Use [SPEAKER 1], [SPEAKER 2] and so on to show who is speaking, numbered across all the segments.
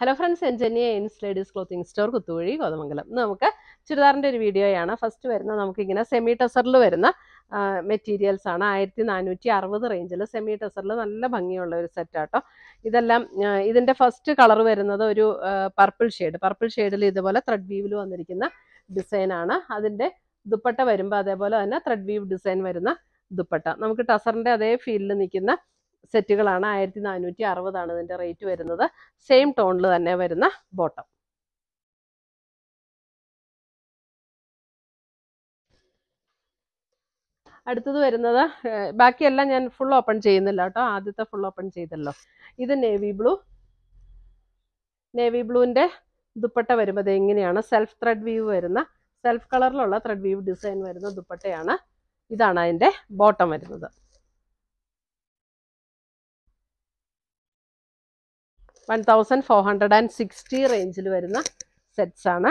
[SPEAKER 1] Hello friends എൻജനിയ എൻസ് ladies clothing store കുത്തുവഴി കോതമംഗലം നമുക്ക് ചുരിദാറിന്റെ ഒരു വീഡിയോയാണ്. ഫസ്റ്റ് വരുന്ന നമുക്കിങ്ങനെ സെമി ടെസറിൽ വരുന്ന മെറ്റീരിയൽസ് ആണ്. ആയിരത്തി നാനൂറ്റി അറുപത് റേഞ്ചിൽ സെമി ടെസറിൽ നല്ല ഭംഗിയുള്ള ഒരു സെറ്റാട്ടോ ഇതെല്ലാം ഇതിന്റെ ഫസ്റ്റ് കളർ വരുന്നത് ഒരു പർപ്പിൾ ഷെയ്ഡ് പർപ്പിൾ ഷെയ്ഡിൽ ഇതുപോലെ ത്രെഡ് വീവിൽ വന്നിരിക്കുന്ന ഡിസൈനാണ് അതിന്റെ ദുപ്പട്ട വരുമ്പോൾ അതേപോലെ തന്നെ ത്രെഡ് വീവ് ഡിസൈൻ വരുന്ന ദുപ്പട്ട. നമുക്ക് ടസറിന്റെ അതേ ഫീൽഡിൽ നിൽക്കുന്ന സെറ്റുകളാണ് ആയിരത്തി നാനൂറ്റി അറുപതാണ് ഇതിന്റെ റേറ്റ് വരുന്നത്. സെയിം ടോണിൽ തന്നെ വരുന്ന ബോട്ടം. അടുത്തത് വരുന്നത് ബാക്കിയെല്ലാം ഞാൻ ഫുൾ ഓപ്പൺ ചെയ്യുന്നില്ല കേട്ടോ. ആദ്യത്തെ ഫുൾ ഓപ്പൺ ചെയ്തല്ലോ. ഇത് നേവി ബ്ലൂ നേവി ബ്ലൂവിന്റെ ദുപ്പട്ട വരുമ്പോൾ എങ്ങനെയാണ്? സെൽഫ് ത്രെഡ് വീവ് വരുന്ന സെൽഫ് കളറിലുള്ള ത്രെഡ് വീവ് ഡിസൈൻ വരുന്ന ദുപ്പട്ടയാണ്. ഇതാണ് അതിന്റെ ബോട്ടം വരുന്നത്. One thousand four hundred and sixty റേഞ്ചിൽ വരുന്ന സെറ്റ്സ് ആണ്.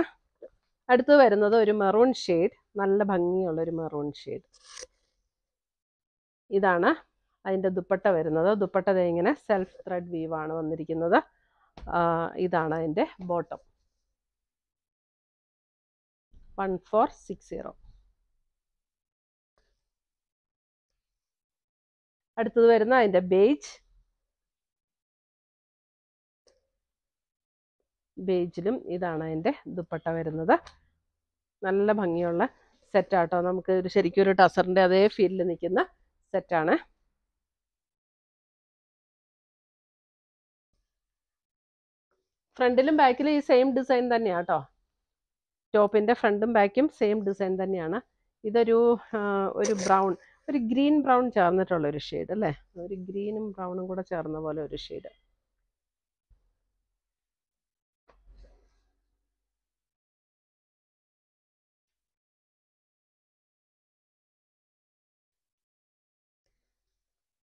[SPEAKER 1] അടുത്ത് വരുന്നത് ഒരു മെറൂൺ ഷെയ്ഡ് നല്ല ഭംഗിയുള്ള ഒരു മെറൂൺ ഷെയ്ഡ് ഇതാണ് അതിന്റെ ദുപ്പട്ട വരുന്നത്. ദുപ്പട്ട ഇങ്ങനെ സെൽഫ് ത്രെഡ് വീവ് ആണ് വന്നിരിക്കുന്നത്. ഇതാണ് അതിന്റെ bottom one four six zero അടുത്തത് വരുന്ന അതിന്റെ ബേജ് ബേജിലും ഇതാണ് അതിന്റെ ദുപ്പട്ട വരുന്നത്. നല്ല ഭംഗിയുള്ള സെറ്റാട്ടോ നമുക്ക് ഒരു ശരിക്കും ഒരു ടസറിന്റെ അതേ ഫീലിൽ നിൽക്കുന്ന സെറ്റാണ് ഫ്രണ്ടിലും ബാക്കിലും ഈ സെയിം ഡിസൈൻ തന്നെയാണ് കേട്ടോ ടോപ്പിന്റെ ഫ്രണ്ടും ബാക്കും സെയിം ഡിസൈൻ തന്നെയാണ്. ഇതൊരു ഒരു ബ്രൗൺ ഒരു ഗ്രീൻ ബ്രൗൺ ചേർന്നിട്ടുള്ള ഒരു ഷെയ്ഡ് അല്ലേ? ഒരു ഗ്രീനും ബ്രൗണും കൂടെ ചേർന്ന പോലെ ഒരു ഷെയ്ഡ്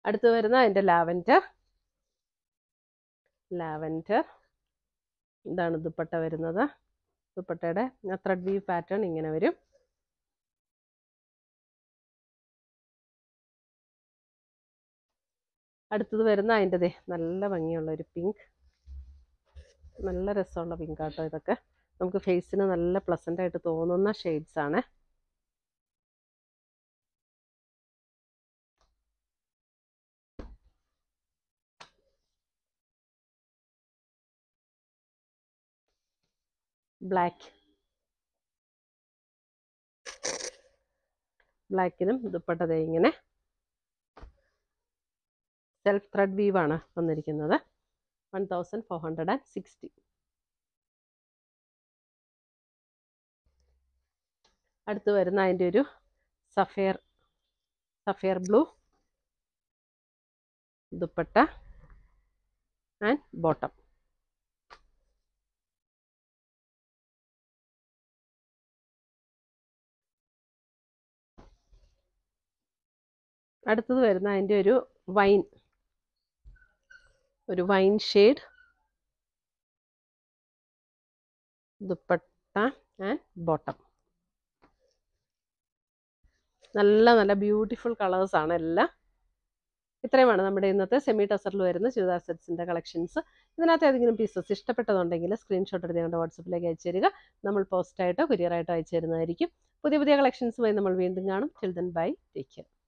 [SPEAKER 1] അടുത്ത് വരുന്ന അതിന്റെ ലാവൻഡർ. ലാവൻഡർ. ഇതാണ് ദുപ്പട്ട വരുന്നത്. ദുപ്പട്ടയുടെ ത്രെഡ് വീ പാറ്റേൺ ഇങ്ങനെ വരും. അടുത്തത് വരുന്ന അതിന്റെതേ നല്ല ഭംഗിയുള്ള ഒരു പിങ്ക് നല്ല രസമുള്ള പിങ്ക് ഇതൊക്കെ. നമുക്ക് ഫേസിന് നല്ല പ്ലസന്റായിട്ട് തോന്നുന്ന ഷെയ്ഡ്സ് ആണ്. ബ്ലാക്ക് ബ്ലാക്കിനും ദുപ്പട്ട ദേ ഇങ്ങനെ സെൽഫ് ത്രെഡ് വീവ് ആണ് വന്നിരിക്കുന്നത്. One thousand four hundred and sixty അടുത്ത് വരുന്ന അതിന്റെ ഒരു sapphire sapphire blue dupatta and bottom അടുത്തത് വരുന്ന അതിന്റെ ഒരു വൈൻ. ഒരു wine shade. Dupatta and bottom. നല്ല നല്ല ബ്യൂട്ടിഫുൾ കളേഴ്സ് ആണ് എല്ലാം. ഇത്രയുമാണ് നമ്മുടെ ഇന്നത്തെ സെമി ടസറിൽ വരുന്ന ചുരിദാർ സെറ്റ്സിന്റെ കളക്ഷൻസ്. ഇതിനകത്ത് ഏതെങ്കിലും പീസസ് ഇഷ്ടപ്പെട്ടതുണ്ടെങ്കിൽ സ്ക്രീൻഷോട്ട് എടുത്ത് ഞങ്ങളുടെ വാട്സപ്പിലേക്ക് അയച്ചു തരിക. നമ്മൾ പോസ്റ്റായിട്ടോ കൊറിയറായിട്ടോ അയച്ചു തരുന്നതായിരിക്കും. പുതിയ പുതിയ കളക്ഷൻസുമായി നമ്മൾ വീണ്ടും കാണും. Children bye take care